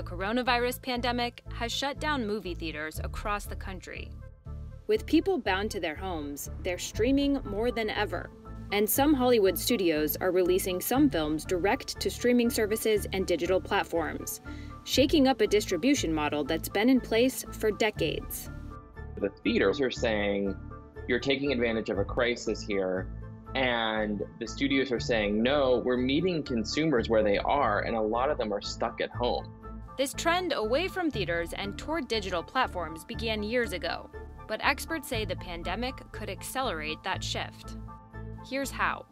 The coronavirus pandemic has shut down movie theaters across the country. With people bound to their homes, they're streaming more than ever. And some Hollywood studios are releasing some films direct to streaming services and digital platforms, shaking up a distribution model that's been in place for decades. The theaters are saying, you're taking advantage of a crisis here. And the studios are saying, no, we're meeting consumers where they are, and a lot of them are stuck at home. This trend away from theaters and toward digital platforms began years ago, but experts say the pandemic could accelerate that shift. Here's how.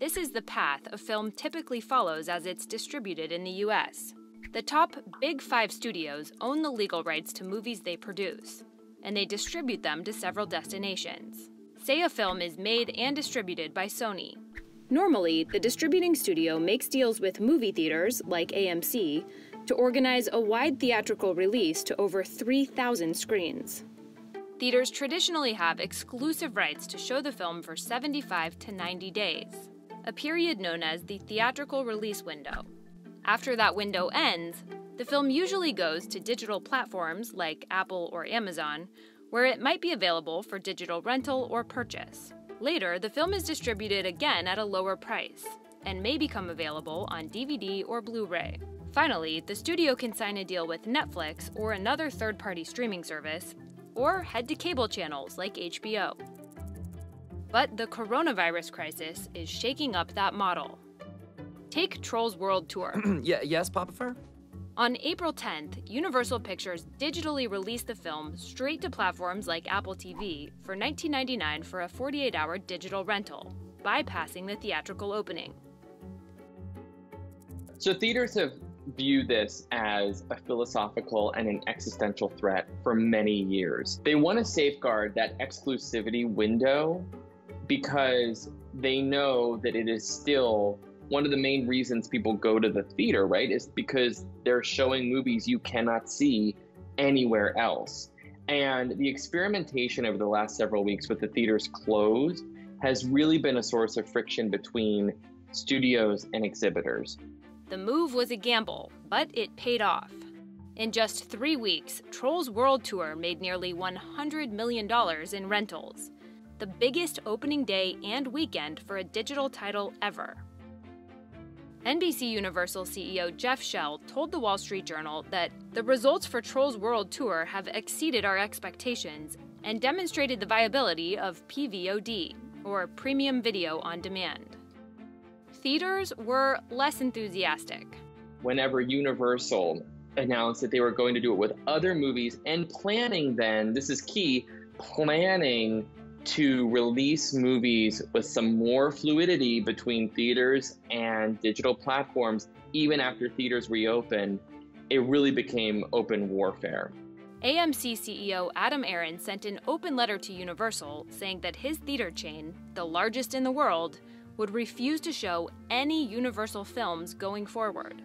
This is the path a film typically follows as it's distributed in the US. The top Big Five studios own the legal rights to movies they produce, and they distribute them to several destinations. Say a film is made and distributed by Sony. Normally, the distributing studio makes deals with movie theaters, like AMC, to organize a wide theatrical release to over 3,000 screens. Theaters traditionally have exclusive rights to show the film for 75 to 90 days, a period known as the theatrical release window. After that window ends, the film usually goes to digital platforms like Apple or Amazon, where it might be available for digital rental or purchase. Later, the film is distributed again at a lower price and may become available on DVD or Blu ray. Finally, the studio can sign a deal with Netflix or another third party streaming service or head to cable channels like HBO. But the coronavirus crisis is shaking up that model. Take Trolls World Tour. yeah, yes, Papa Fur? On April 10th, Universal Pictures digitally released the film straight to platforms like Apple TV for $19.99 for a 48 hour digital rental, bypassing the theatrical opening. So, theaters have view this as a philosophical and an existential threat for many years. They want to safeguard that exclusivity window because they know that it is still one of the main reasons people go to the theater, right? Is because they're showing movies you cannot see anywhere else. And the experimentation over the last several weeks with the theaters closed has really been a source of friction between studios and exhibitors. The move was a gamble, but it paid off. In just three weeks, Trolls World Tour made nearly $100 million in rentals, the biggest opening day and weekend for a digital title ever. NBC Universal CEO Jeff Shell told the Wall Street Journal that the results for Trolls World Tour have exceeded our expectations and demonstrated the viability of PVOD, or Premium Video on Demand theaters were less enthusiastic. Whenever Universal announced that they were going to do it with other movies and planning then, this is key, planning to release movies with some more fluidity between theaters and digital platforms, even after theaters reopened, it really became open warfare. AMC CEO Adam Aron sent an open letter to Universal saying that his theater chain, the largest in the world, would refuse to show any Universal films going forward.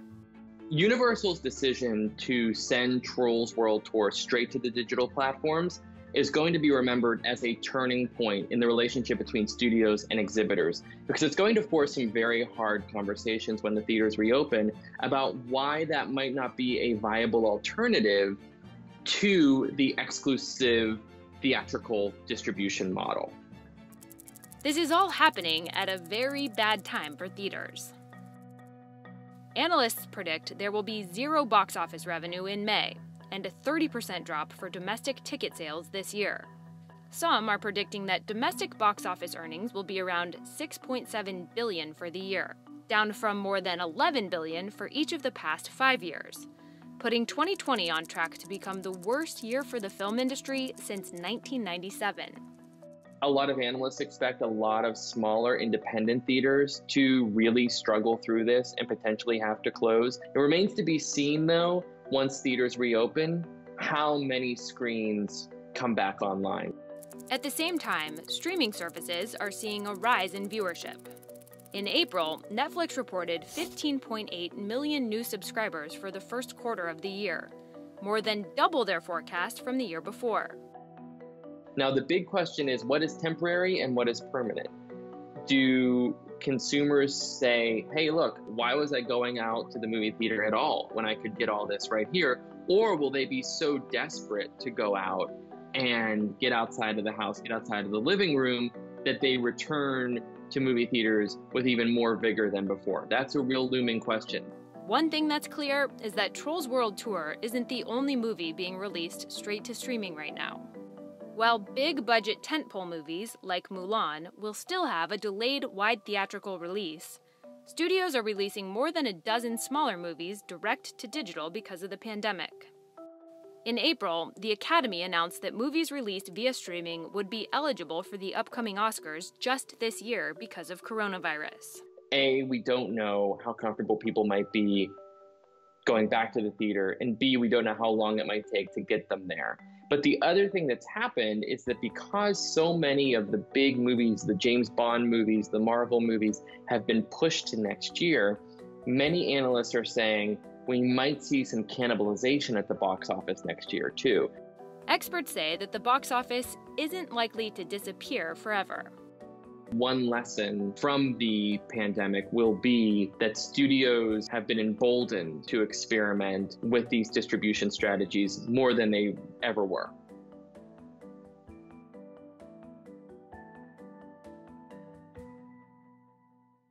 Universal's decision to send Trolls World Tour straight to the digital platforms is going to be remembered as a turning point in the relationship between studios and exhibitors because it's going to force some very hard conversations when the theaters reopen about why that might not be a viable alternative to the exclusive theatrical distribution model. This is all happening at a very bad time for theaters. Analysts predict there will be zero box office revenue in May and a 30% drop for domestic ticket sales this year. Some are predicting that domestic box office earnings will be around 6.7 billion for the year, down from more than 11 billion for each of the past 5 years, putting 2020 on track to become the worst year for the film industry since 1997 a lot of analysts expect a lot of smaller independent theaters to really struggle through this and potentially have to close. It remains to be seen, though, once theaters reopen, how many screens come back online. At the same time, streaming services are seeing a rise in viewership. In April, Netflix reported 15.8 million new subscribers for the first quarter of the year, more than double their forecast from the year before. Now, the big question is what is temporary and what is permanent? Do consumers say, hey, look, why was I going out to the movie theater at all when I could get all this right here? Or will they be so desperate to go out and get outside of the house, get outside of the living room, that they return to movie theaters with even more vigor than before? That's a real looming question. One thing that's clear is that Trolls World Tour isn't the only movie being released straight to streaming right now. While big budget tentpole movies like Mulan will still have a delayed wide theatrical release, studios are releasing more than a dozen smaller movies direct to digital because of the pandemic. In April, the Academy announced that movies released via streaming would be eligible for the upcoming Oscars just this year because of coronavirus. A, we don't know how comfortable people might be going back to the theater, and B, we don't know how long it might take to get them there. But the other thing that's happened is that because so many of the big movies, the James Bond movies, the Marvel movies, have been pushed to next year, many analysts are saying we might see some cannibalization at the box office next year, too. Experts say that the box office isn't likely to disappear forever. One lesson from the pandemic will be that studios have been emboldened to experiment with these distribution strategies more than they ever were.